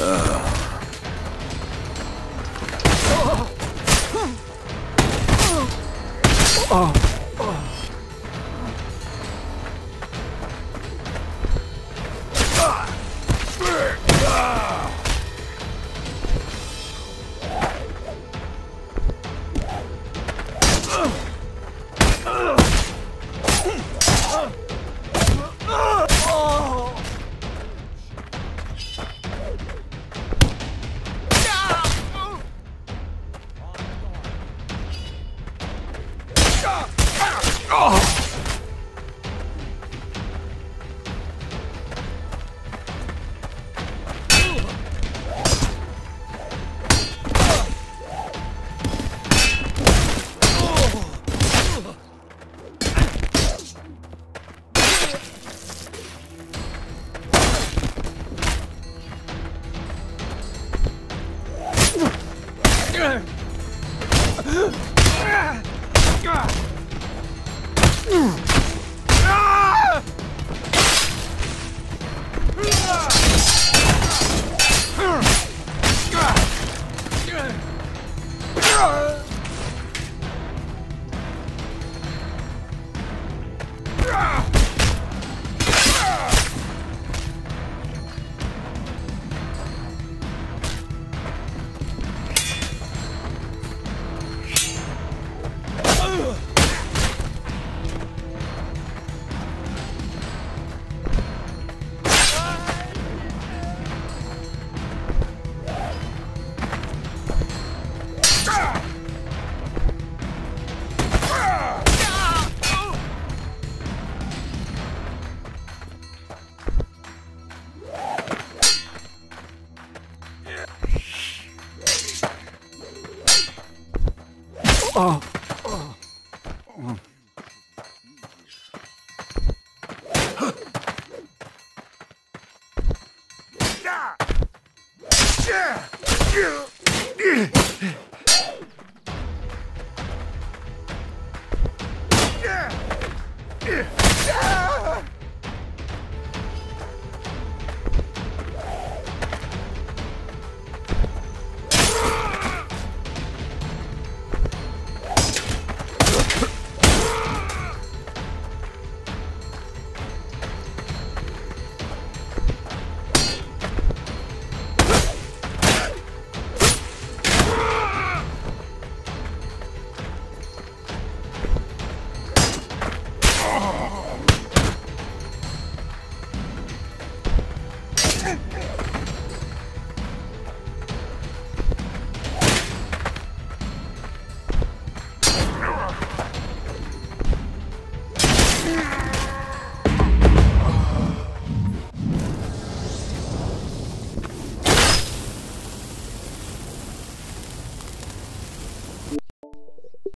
Ugh. Oh. Oh! Ugh! Oh. Oh. Oh. Yeah!